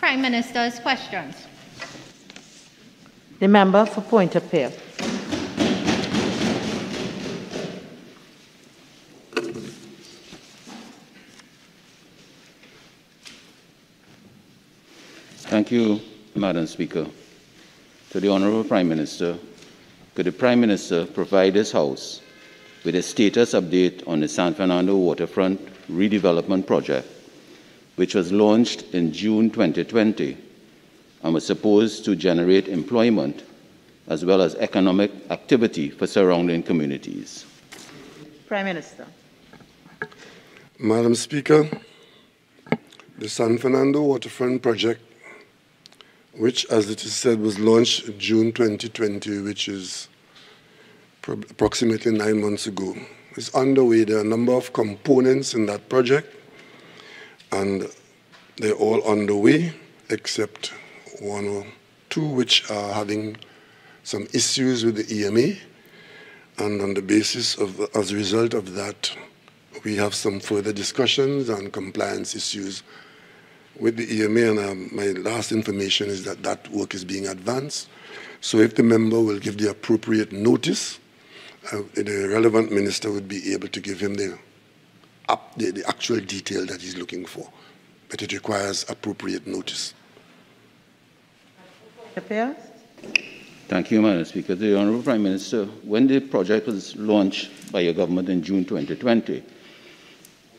Prime Minister's questions. The member for Pointe-à-Pierre. Thank you, Madam Speaker. To the Honorable Prime Minister, could the Prime Minister provide this House with a status update on the San Fernando Waterfront Redevelopment Project, which was launched in June 2020 and was supposed to generate employment as well as economic activity for surrounding communities? Prime Minister. Madam Speaker, the San Fernando Waterfront Project, which, as it is said, was launched in June 2020, which is approximately nine months ago, is underway. There are a number of components in that project, and they're all underway, except one or two which are having some issues with the EMA. And on the basis of, as a result of that, we have some further discussions on compliance issues with the EMA. And um, my last information is that that work is being advanced. So if the member will give the appropriate notice, uh, the relevant minister would be able to give him the, up, the, the actual detail that he's looking for. But it requires appropriate notice. Appear? Thank you, Madam Speaker. The Honourable Prime Minister, when the project was launched by your government in June 2020,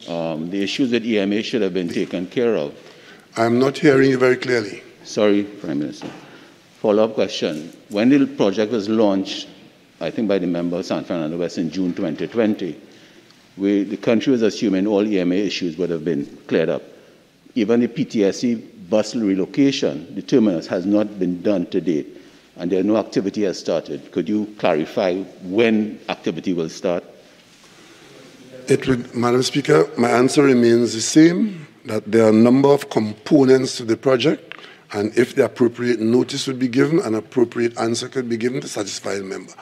um, the issues with EMA should have been taken care of. I'm not hearing you very clearly. Sorry, Prime Minister. Follow-up question. When the project was launched, I think by the member of San Fernando West in June 2020, we, the country was assuming all EMA issues would have been cleared up. Even the PTSC bus relocation, the terminus, has not been done to date, and there no activity has started. Could you clarify when activity will start? It would, Madam Speaker, my answer remains the same, that there are a number of components to the project, and if the appropriate notice would be given, an appropriate answer could be given to satisfy the member.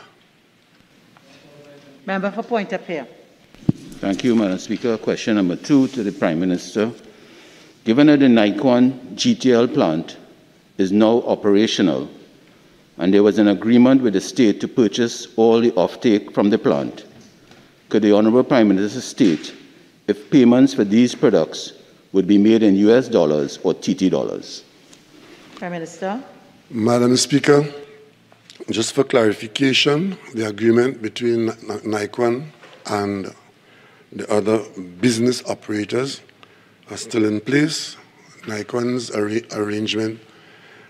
Member for Pointe-à-Pierre. Thank you, Madam Speaker. Question number two to the Prime Minister. Given that the NiQuan GTL plant is now operational and there was an agreement with the state to purchase all the offtake from the plant, could the Honorable Prime Minister state if payments for these products would be made in US dollars or TT dollars? Prime Minister. Madam Speaker, just for clarification, the agreement between NiQuan and the other business operators are still in place. NiQuan's ar arrangement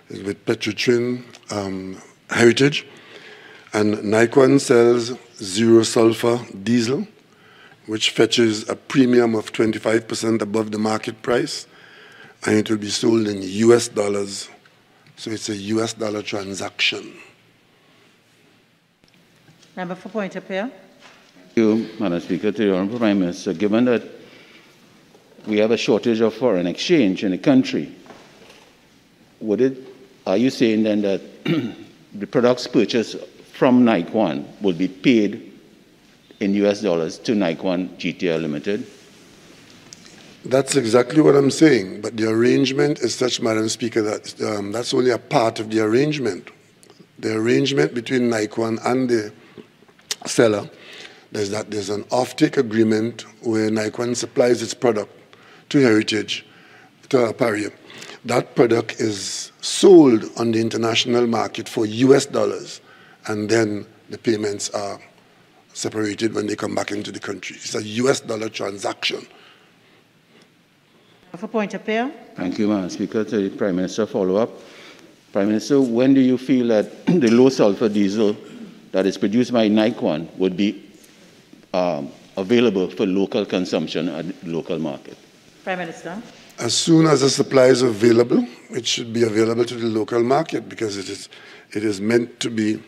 is with Petrotrin um, Heritage, and NiQuan sells zero sulfur diesel, which fetches a premium of 25% above the market price, and it will be sold in US dollars. So it's a US dollar transaction. Member for Pointe-à-Pierre. Thank you, Madam Speaker. To the Honourable Prime Minister, given that we have a shortage of foreign exchange in the country, would it, are you saying then that the products purchased from NiQuan will be paid in US dollars to NiQuan GTL Limited? That's exactly what I'm saying. But the arrangement is such, Madam Speaker, that um, that's only a part of the arrangement. The arrangement between NiQuan and the seller is that there's an offtake agreement where NiQuan supplies its product to Heritage, to Aparia. That product is sold on the international market for US dollars, and then the payments are separated when they come back into the country. It's a US dollar transaction. For Pointe-à-Pierre. Thank you, Madam Speaker. To the Prime Minister, follow up. Prime Minister, when do you feel that the low sulfur diesel that is produced by NiQuan would be um, available for local consumption at local market? Prime Minister. As soon as the supply is available, it should be available to the local market because it is, it is meant to be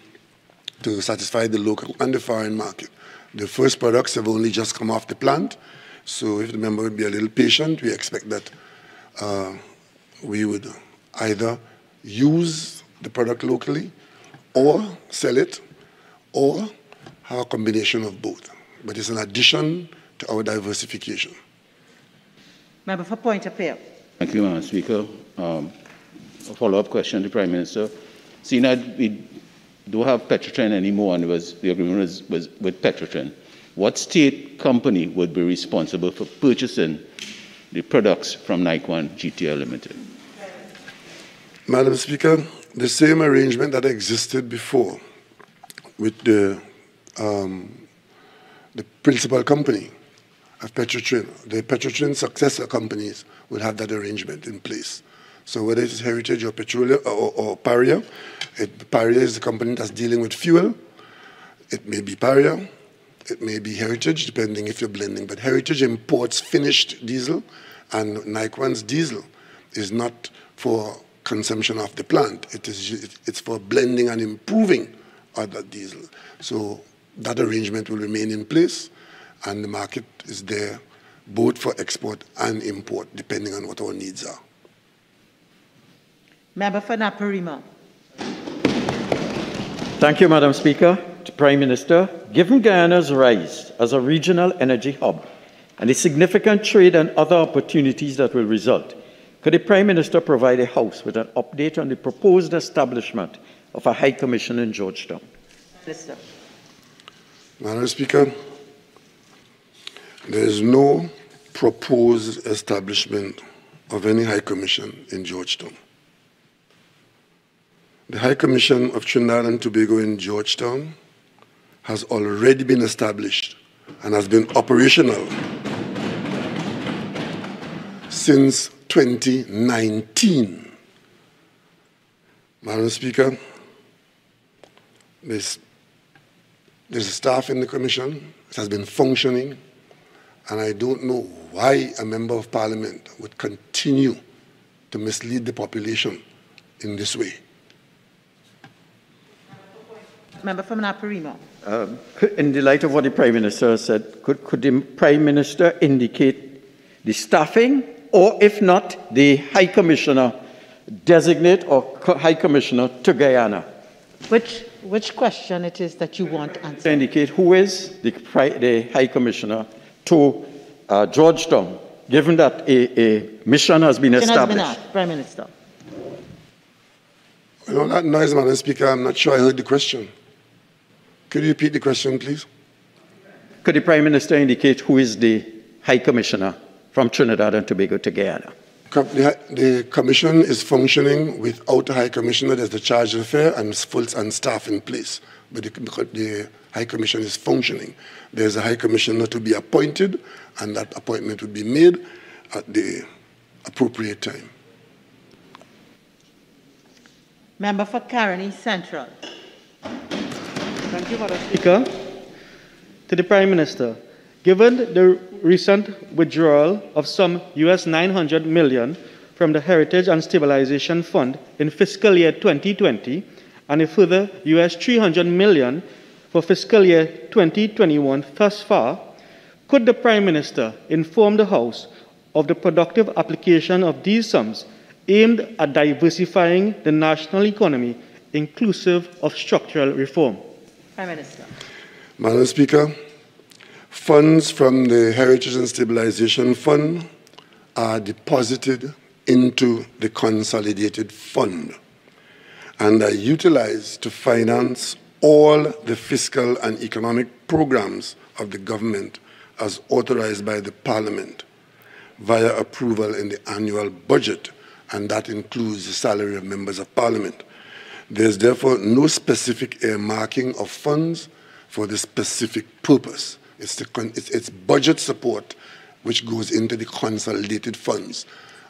to satisfy the local and the foreign market. The first products have only just come off the plant, so if the member would be a little patient, we expect that uh, we would either use the product locally or sell it or have a combination of both. But it's an addition to our diversification. Member for Pointe-à-Pierre. Thank you, Madam Speaker. Um, a follow-up question to the Prime Minister. Seeing that we don't have Petrotrin anymore and was, the agreement was, was with Petrotrin, what state company would be responsible for purchasing the products from NiQuan GTL Limited? Madam Speaker, the same arrangement that existed before with the, um, the principal company of Petrotrin, the Petrotrin successor companies will have that arrangement in place. So whether it's Heritage or Petroleum or, or Paria, it, Paria is the company that's dealing with fuel. It may be Paria, it may be Heritage, depending if you're blending. But Heritage imports finished diesel, and NiQuan's diesel is not for consumption of the plant. It is, it's for blending and improving other diesel. So that arrangement will remain in place, and the market is there both for export and import, depending on what our needs are. Member for Naparima. Thank you, Madam Speaker. To Prime Minister, given Guyana's rise as a regional energy hub and the significant trade and other opportunities that will result, could the Prime Minister provide a House with an update on the proposed establishment of a High Commission in Georgetown? Minister. Madam Speaker, there is no proposed establishment of any High Commission in Georgetown. The High Commission of Trinidad and Tobago in Georgetown has already been established and has been operational since 2019. Madam Speaker, there's, there's a staff in the commission, it has been functioning, and I don't know why a member of parliament would continue to mislead the population in this way. Member for Naparima. Um, in the light of what the Prime Minister said, could, could the Prime Minister indicate the staffing, or if not, the High Commissioner designate or High Commissioner to Guyana? Which, which question it is that you want To answered? indicate who is the, the High Commissioner to uh, Georgetown, given that a, a mission has been established. has been established. asked. Prime Minister. You know, that noise, Madam Speaker, I'm not sure I heard the question. Could you repeat the question, please? Could the Prime Minister indicate who is the High Commissioner from Trinidad and Tobago to Guyana? Com- The, the commission is functioning without a high commissioner. There's the chargé d'affaires and full and staff in place. But the, the high commission is functioning. There's a high commissioner to be appointed, and that appointment would be made at the appropriate time. Member for Caroni Central. Thank you, Madam Speaker. To the Prime Minister, given the recent withdrawal of some US 900 million from the Heritage and Stabilization Fund in fiscal year 2020 and a further US 300 million for fiscal year 2021 thus far, could the Prime Minister inform the House of the productive application of these sums aimed at diversifying the national economy inclusive of structural reform? Prime Minister. Madam Speaker, funds from the Heritage and Stabilization Fund are deposited into the consolidated fund and are utilized to finance all the fiscal and economic programs of the government as authorized by the Parliament via approval in the annual budget, and that includes the salary of members of Parliament. There's therefore no specific earmarking of funds for the specific purpose. It's, the it's, it's budget support which goes into the consolidated funds.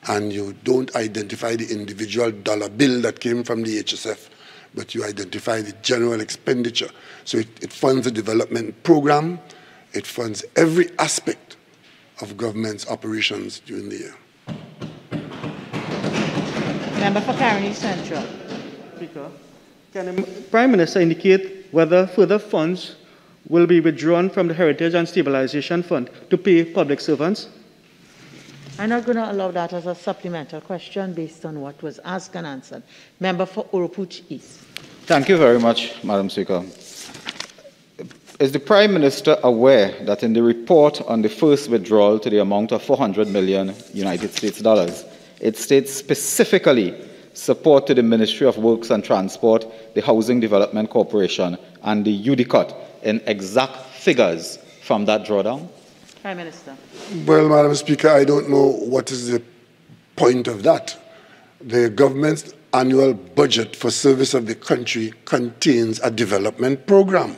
And you don't identify the individual dollar bill that came from the HSF, but you identify the general expenditure. So it, it funds the development program, it funds every aspect of government's operations during the year. Member for Caroni Central. Speaker, can the Prime Minister indicate whether further funds will be withdrawn from the Heritage and Stabilization Fund to pay public servants? I'm not going to allow that as a supplemental question based on what was asked and answered. Member for Oropouche East. Thank you very much, Madam Speaker. Is the Prime Minister aware that in the report on the first withdrawal to the amount of 400 million United States dollars, it states specifically support to the Ministry of Works and Transport, the Housing Development Corporation, and the UDeCOTT in exact figures from that drawdown? Prime Minister. Well, Madam Speaker, I don't know what is the point of that. The government's annual budget for service of the country contains a development program.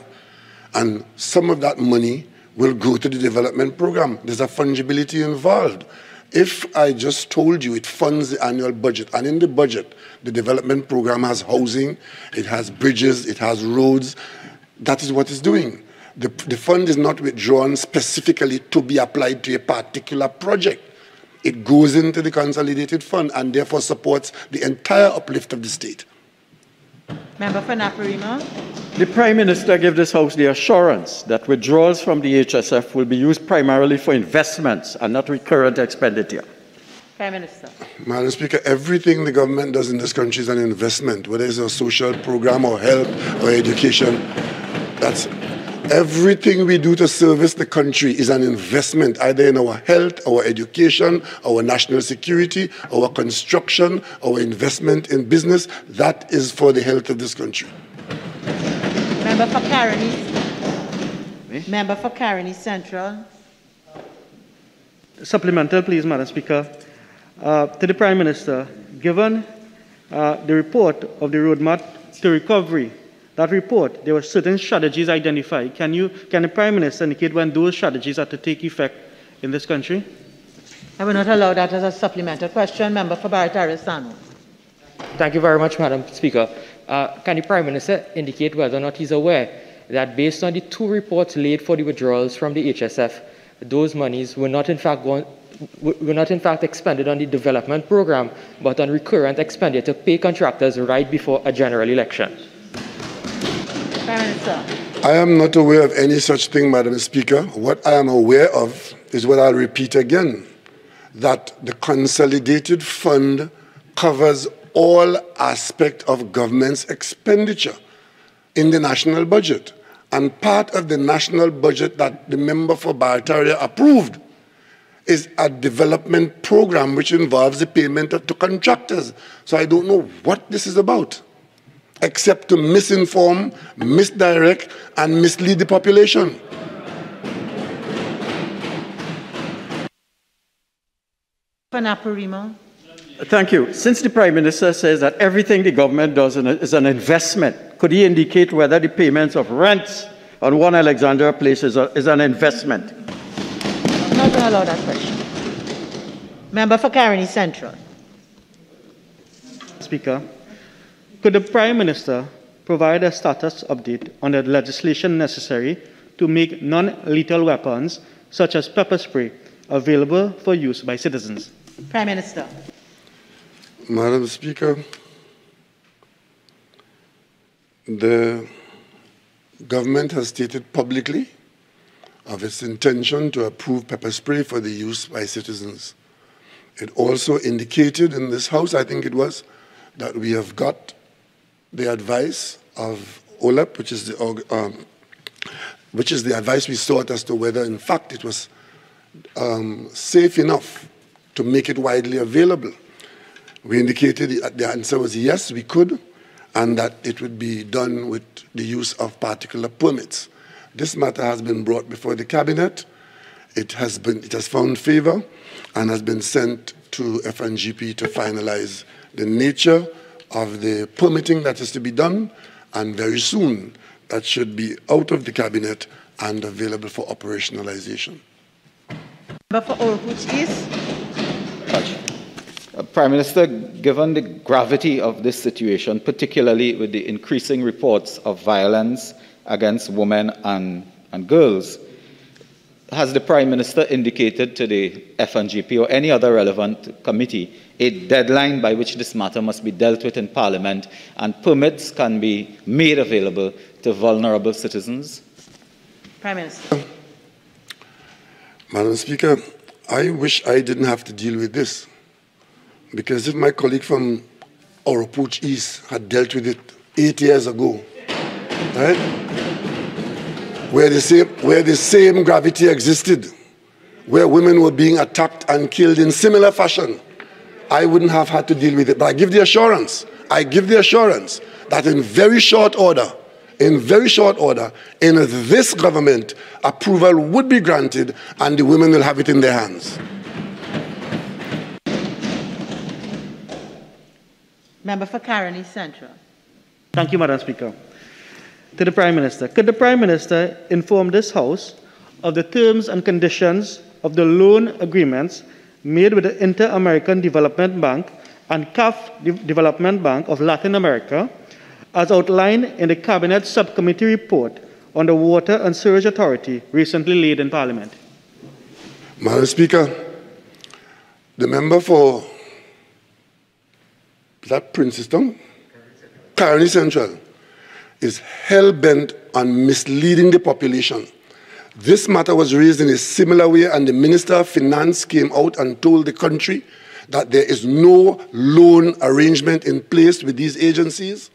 And some of that money will go to the development program. There's a fungibility involved. If I just told you it funds the annual budget, and in the budget, the development program has housing, it has bridges, it has roads, that is what it's doing. The, the fund is not withdrawn specifically to be applied to a particular project. It goes into the consolidated fund and therefore supports the entire uplift of the state. Member for Naparima. The Prime Minister gave this House the assurance that withdrawals from the HSF will be used primarily for investments and not recurrent expenditure. Prime Minister. Madam Speaker, everything the government does in this country is an investment, whether it's a social program or health or education. That's everything we do to service the country is an investment, either in our health, our education, our national security, our construction, our investment in business. That is for the health of this country. Member for Caroni. Member for Caroni Central. Supplemental, please, Madam Speaker. Uh, to the Prime Minister, given uh, the report of the roadmap to recovery, that report, there were certain strategies identified. Can, you, can the Prime Minister indicate when those strategies are to take effect in this country? I will not allow that as a supplemental question. Member for Barataria San Juan. Thank you very much, Madam Speaker. Uh, can the Prime Minister indicate whether or not he's aware that based on the two reports laid for the withdrawals from the HSF, those monies were not in fact going, were not in fact expended on the development program, but on recurrent expenditure to pay contractors right before a general election? I am not aware of any such thing, Madam Speaker. What I am aware of is what I'll repeat again that the consolidated fund covers all aspects of government's expenditure in the national budget. And part of the national budget that the member for Barataria approved is a development program which involves the payment to contractors. So I don't know what this is about, except to misinform, misdirect, and mislead the population. For Naparima. Thank you. Since the Prime Minister says that everything the government does is an investment, could he indicate whether the payments of rents on One Alexandra Place is, a, is an investment? I'm not going to allow that question. Member for Caroni Central. Speaker, could the Prime Minister provide a status update on the legislation necessary to make non lethal weapons, such as pepper spray, available for use by citizens? Prime Minister. Madam Speaker, the government has stated publicly of its intention to approve pepper spray for the use by citizens. It also indicated in this House, I think it was, that we have got the advice of OLEP, which is the, um, which is the advice we sought as to whether, in fact, it was um, safe enough to make it widely available. We indicated the answer was yes, we could, and that it would be done with the use of particular permits. This matter has been brought before the cabinet. It has been it has found favor and has been sent to FNGP to finalize the nature of the permitting that is to be done, and very soon that should be out of the cabinet and available for operationalization. Member for Oropouche Uh, Prime Minister, given the gravity of this situation, particularly with the increasing reports of violence against women and, and girls, has the Prime Minister indicated to the FNGP or any other relevant committee a deadline by which this matter must be dealt with in Parliament and permits can be made available to vulnerable citizens? Prime Minister. Madam Speaker, I wish I didn't have to deal with this. Because if my colleague from Oropouche East had dealt with it eight years ago, right, where the same, where the same gravity existed, where women were being attacked and killed in similar fashion, I wouldn't have had to deal with it. But I give the assurance, I give the assurance that in very short order, in very short order, in this government, approval would be granted and the women will have it in their hands. Member for Caroni Central. Thank you, Madam Speaker. To the Prime Minister, could the Prime Minister inform this House of the terms and conditions of the loan agreements made with the Inter-American Development Bank and CAF De Development Bank of Latin America, as outlined in the Cabinet Subcommittee report on the Water and Sewage Authority recently laid in Parliament. Madam Speaker, the member for that Princeton? Caroni Central is hell bent on misleading the population. This matter was raised in a similar way, and the Minister of Finance came out and told the country that there is no loan arrangement in place with these agencies.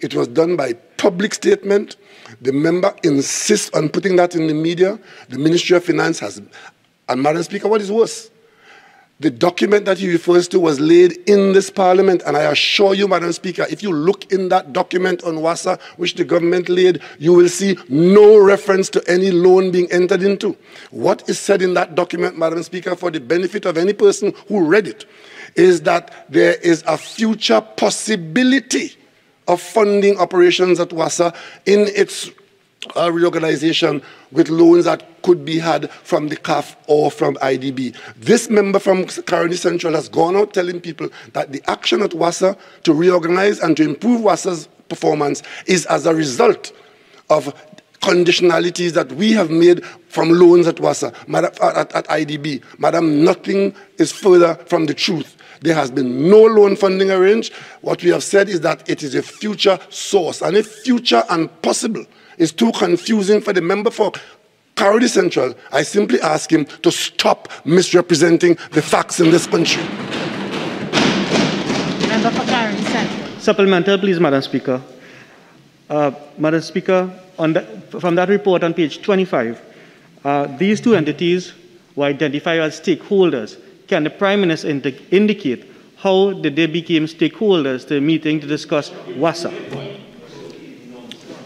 It was done by public statement. The member insists on putting that in the media. The Ministry of Finance has, and Madam Speaker, what is worse? The document that he refers to was laid in this parliament, and I assure you, Madam Speaker, if you look in that document on WASA, which the government laid, you will see no reference to any loan being entered into. What is said in that document, Madam Speaker, for the benefit of any person who read it, is that there is a future possibility of funding operations at WASA in its uh, reorganization with loans that could be had from the CAF or from IDB. This member from Caroni Central has gone out telling people that the action at WASA to reorganize and to improve WASA's performance is as a result of conditionalities that we have made from loans at WASA, at, at IDB. Madam, nothing is further from the truth. There has been no loan funding arranged. What we have said is that it is a future source, and if future and possible is too confusing for the member for Caroni Central, I simply ask him to stop misrepresenting the facts in this country. Member for Caroni Central. Supplemental, please, Madam Speaker. Uh, Madam Speaker, the, from that report on page 25, uh, these two entities were identified as stakeholders can the Prime Minister indi indicate how did they become stakeholders to a meeting to discuss WASA?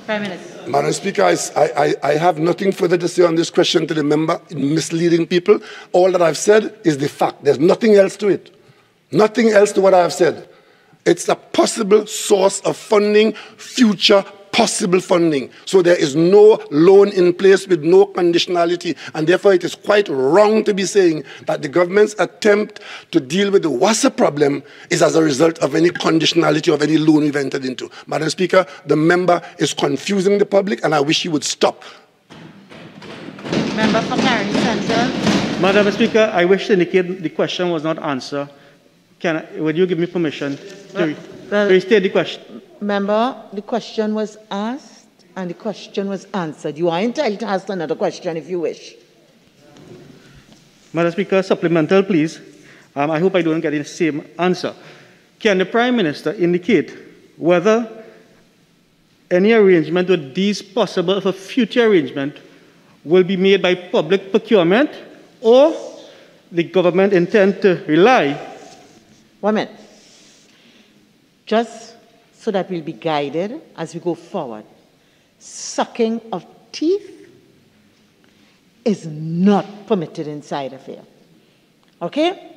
Prime Minister. Madam Speaker, I, I, I have nothing further to say on this question to the member, misleading people. All that I've said is the fact. There's nothing else to it. Nothing else to what I have said. It's a possible source of funding, future possible funding. So there is no loan in place with no conditionality. And therefore, it is quite wrong to be saying that the government's attempt to deal with the WASA problem is as a result of any conditionality of any loan we've entered into. Madam Speaker, the member is confusing the public, and I wish he would stop. Member for Caroni Central. Madam Speaker, I wish to indicate the question was not answered. Can I, would you give me permission to well, restate the question? Member, the question was asked and the question was answered. You are entitled to ask another question if you wish. Madam Speaker, supplemental, please. Um, I hope I don't get the same answer. Can the Prime Minister indicate whether any arrangement with these possible for future arrangement will be made by public procurement or the government intend to rely? One minute. Just so that we'll be guided as we go forward. Sucking of teeth is not permitted inside of here. Okay?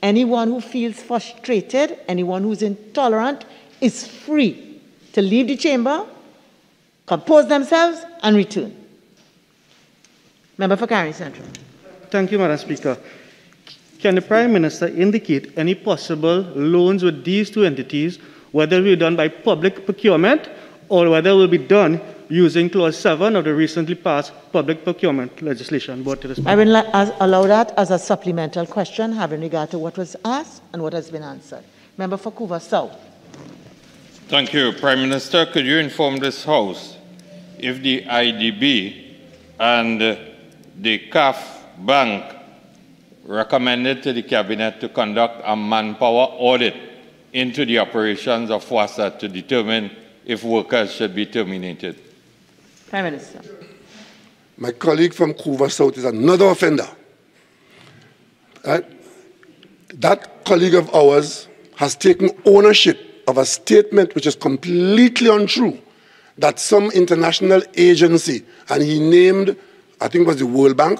Anyone who feels frustrated, anyone who's intolerant, is free to leave the chamber, compose themselves, and return. Member for Caroni Central. Thank you, Madam Speaker. Can the Prime Minister indicate any possible loans with these two entities whether it will be done by public procurement or whether it will be done using Clause 7 of the recently passed public procurement legislation. I will allow that as a supplemental question having regard to what was asked and what has been answered. Member for Couva South. Thank you. Prime Minister, could you inform this House if the IDB and the CAF Bank recommended to the Cabinet to conduct a manpower audit into the operations of WASA to determine if workers should be terminated. Prime Minister. My colleague from Couva South is another offender. Right? that colleague of ours has taken ownership of a statement which is completely untrue that some international agency, and he named, I think it was the World Bank,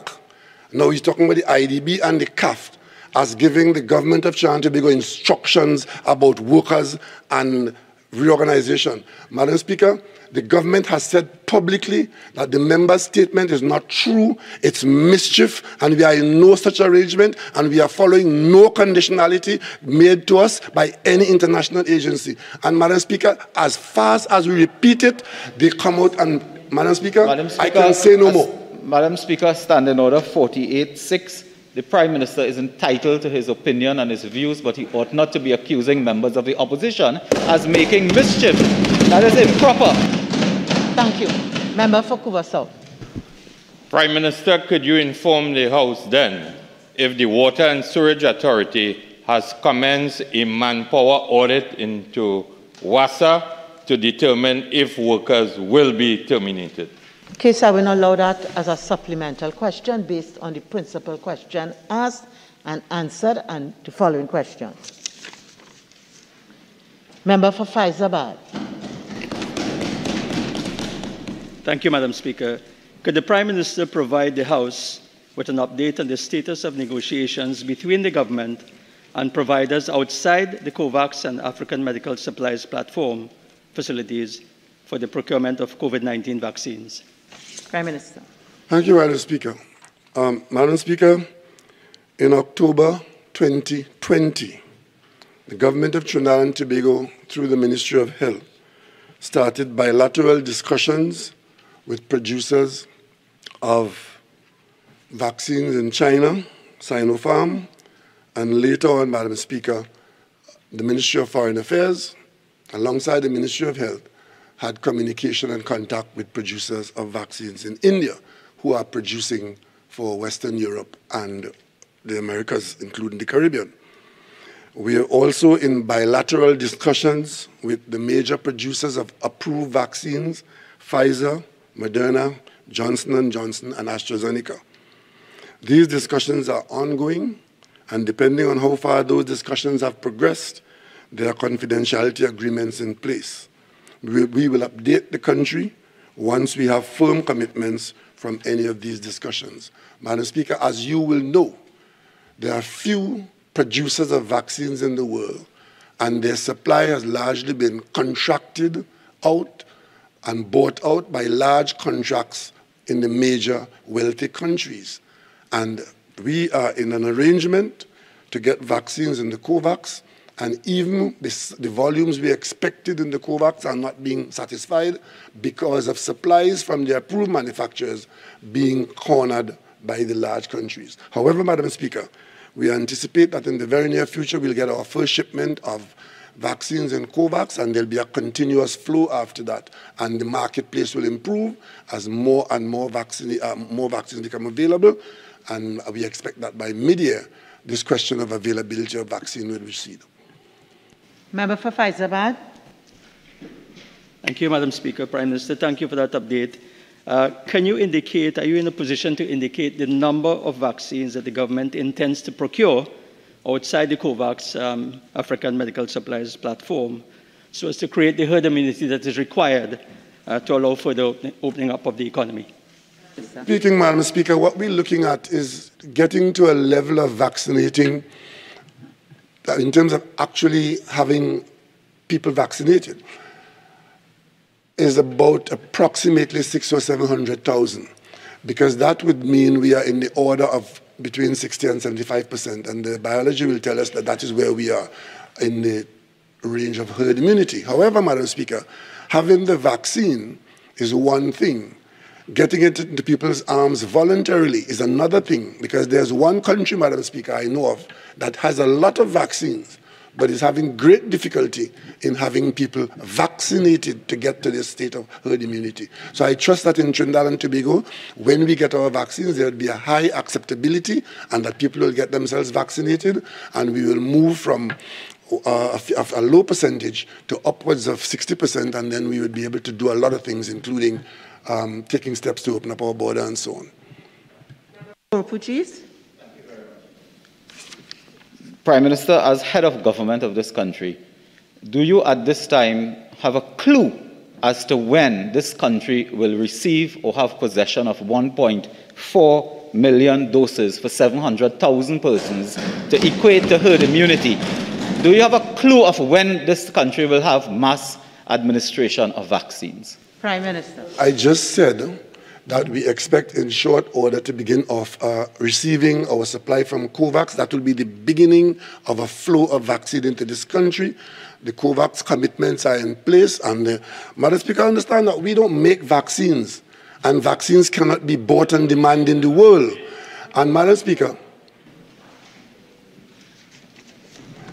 now he's talking about the IDB and the CAF, as giving the government of Tobago instructions about workers and reorganization. Madam Speaker, the government has said publicly that the member statement is not true, it's mischief, and we are in no such arrangement, and we are following no conditionality made to us by any international agency. And Madam Speaker, as fast as we repeat it, they come out and, Madam Speaker, Madam Speaker I can say no more. Madam Speaker, Standing Order 48.6 the Prime Minister is entitled to his opinion and his views, but he ought not to be accusing members of the opposition as making mischief. That is improper. Thank you. Member for Couva South. Prime Minister, could you inform the House then if the Water and Sewerage Authority has commenced a manpower audit into WASA to determine if workers will be terminated? Case I will not allow that as a supplemental question based on the principal question asked and answered and the following questions. Member for Fyzabad. Thank you, Madam Speaker. Could the Prime Minister provide the House with an update on the status of negotiations between the government and providers outside the COVAX and African Medical Supplies Platform facilities for the procurement of COVID 19 vaccines? Prime Minister. Thank you, Madam Speaker. Um, Madam Speaker, in October 2020, the government of Trinidad and Tobago, through the Ministry of Health, started bilateral discussions with producers of vaccines in China, Sinopharm, and later on, Madam Speaker, the Ministry of Foreign Affairs, alongside the Ministry of Health, had communication and contact with producers of vaccines in India who are producing for Western Europe and the Americas, including the Caribbean. We are also in bilateral discussions with the major producers of approved vaccines, Pfizer, Moderna, Johnson & Johnson, and AstraZeneca. These discussions are ongoing, and depending on how far those discussions have progressed, there are confidentiality agreements in place. We, we will update the country once we have firm commitments from any of these discussions. Madam Speaker, as you will know, there are few producers of vaccines in the world, and their supply has largely been contracted out and bought out by large contracts in the major wealthy countries. And we are in an arrangement to get vaccines in the COVAX and even the, the, volumes we expected in the COVAX are not being satisfied because of supplies from the approved manufacturers being cornered by the large countries. However, Madam Speaker, we anticipate that in the very near future we'll get our first shipment of vaccines in COVAX, and there'll be a continuous flow after that. And the marketplace will improve as more and more, vaccine, uh, more vaccines become available. And we expect that by mid-year, this question of availability of vaccine will recede. Member for Fyzabad. Thank you, Madam Speaker. Prime Minister, thank you for that update. Uh, can you indicate, are you in a position to indicate the number of vaccines that the government intends to procure outside the COVAX um, African Medical Supplies platform so as to create the herd immunity that is required uh, to allow for the opening up of the economy? Speaking, Madam Speaker, what we're looking at is getting to a level of vaccinating Uh, in terms of actually having people vaccinated is about approximately six or 700,000 because that would mean we are in the order of between 60 and 75 percent, and the biology will tell us that that is where we are in the range of herd immunity. However, Madam Speaker, having the vaccine is one thing. Getting it into people's arms voluntarily is another thing because there's one country, Madam Speaker, I know of that has a lot of vaccines but is having great difficulty in having people vaccinated to get to this state of herd immunity. So I trust that in Trinidad and Tobago, when we get our vaccines, there will be a high acceptability and that people will get themselves vaccinated and we will move from uh, a, a, low percentage to upwards of 60%, and then we would be able to do a lot of things, including um, taking steps to open up our border and so on. Portuguese. Prime Minister, as head of government of this country, do you at this time have a clue as to when this country will receive or have possession of 1.4 million doses for 700,000 persons to equate to herd immunity? Do you have a clue of when this country will have mass administration of vaccines? Prime Minister. I just said that we expect in short order to begin off uh, receiving our supply from COVAX. That will be the beginning of a flow of vaccine into this country. The COVAX commitments are in place, and uh, Madam Speaker, understand that we don't make vaccines, and vaccines cannot be bought on demand in the world. And Madam Speaker,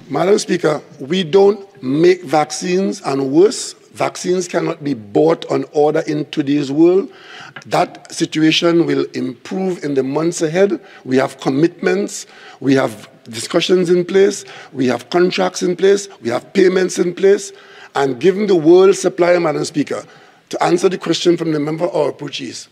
Madam Speaker, we don't make vaccines, and worse, vaccines cannot be bought on order in today's world. That situation will improve in the months ahead. We have commitments, we have discussions in place, we have contracts in place, we have payments in place, and given the world supply, Madam Speaker, to answer the question from the member of Portuguese,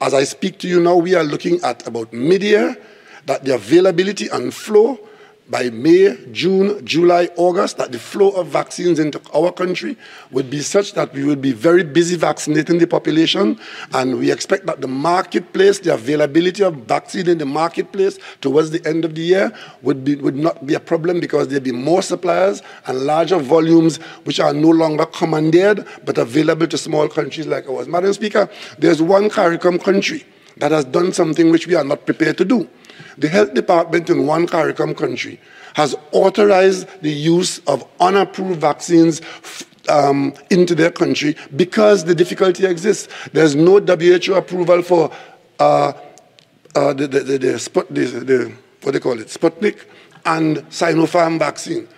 as I speak to you now, we are looking at about mid-year, that the availability and flow by May, June, July, August, that the flow of vaccines into our country would be such that we will be very busy vaccinating the population. And we expect that the marketplace, the availability of vaccine in the marketplace towards the end of the year would, be, would not be a problem because there'll be more suppliers and larger volumes which are no longer commandeered but available to small countries like ours. Madam Speaker, there's one CARICOM country that has done something which we are not prepared to do the health department in one CARICOM country has authorized the use of unapproved vaccines um, into their country because the difficulty exists. There's no WHO approval for uh, uh, the, the, the, the, what they call it, Sputnik and Sinopharm vaccine.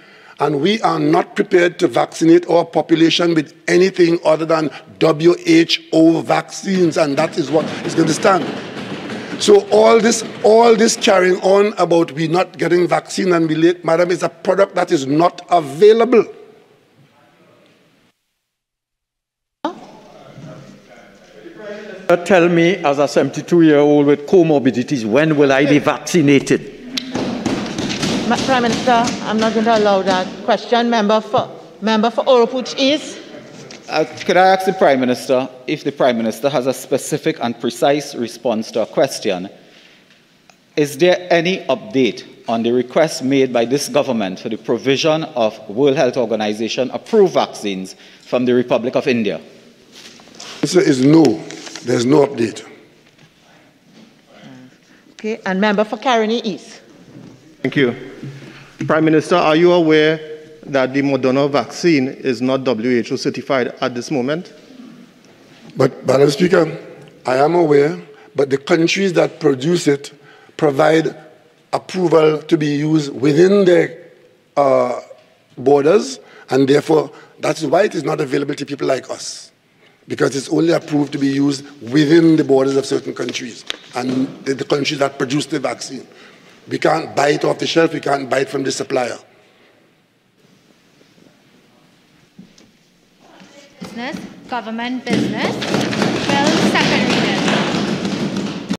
And we are not prepared to vaccinate our population with anything other than WHO vaccines, and that is what is going to stand. So all this, all this carrying on about we not getting vaccine and we late, madam, is a product that is not available. Tell me, as a 72-year-old with comorbidities, when will I be vaccinated? Prime Minister, I'm not going to allow that question. Member for, member for Oropouche East. Uh, could I ask the Prime Minister if the Prime Minister has a specific and precise response to a question? Is there any update on the request made by this government for the provision of World Health Organization approved vaccines from the Republic of India? Answer is no. There's no update. Okay, and member for Caroni East. Thank you. Prime Minister, are you aware that the Moderna vaccine is not WHO certified at this moment? But, Madam Speaker, I am aware, but the countries that produce it provide approval to be used within their uh, borders, and therefore that's why it is not available to people like us, because it's only approved to be used within the borders of certain countries and the, the countries that produce the vaccine. We can't buy it off the shelf, we can't buy it from the supplier. Business, government business. Well,